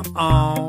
uh oh.